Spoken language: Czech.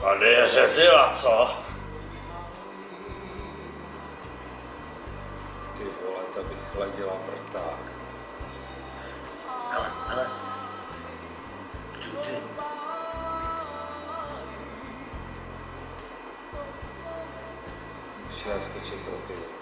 Tady je řezila, co? Ty vole, to bych chladila vrták. Hele, hele. Judy. Šel skočit pro pivo.